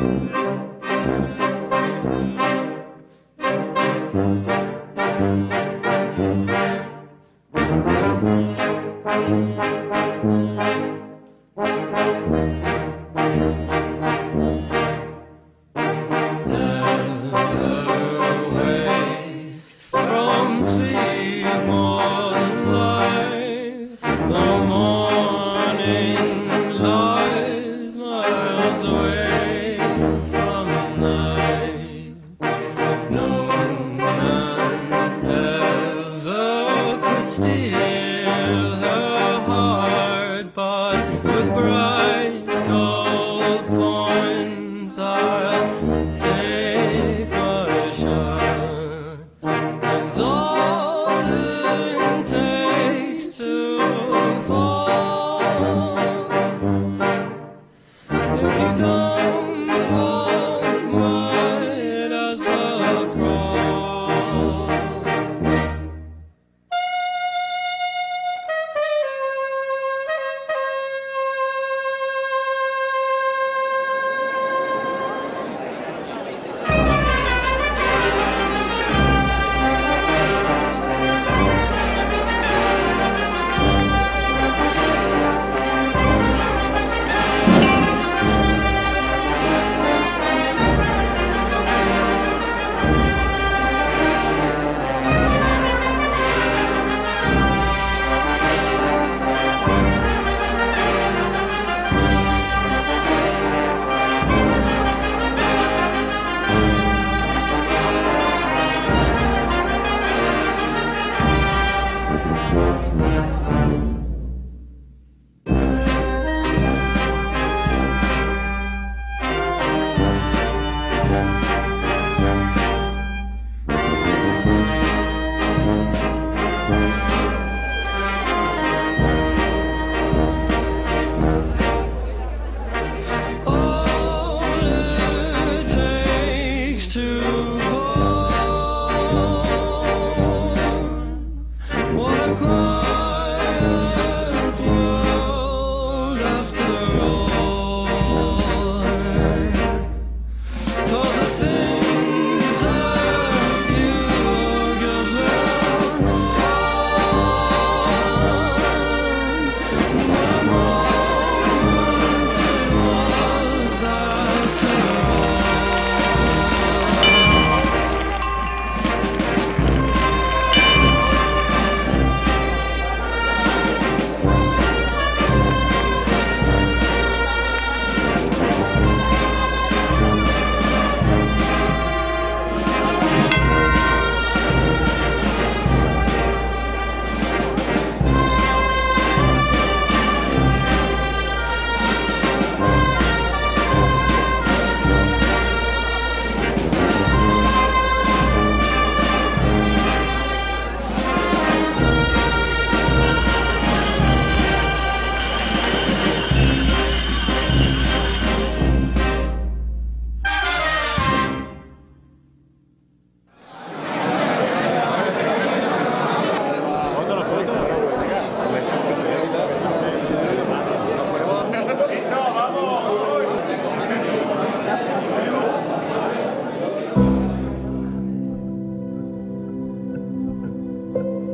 From steal her heart, but with bright gold coins I'll take my shot. And all it takes to fall. If you don't you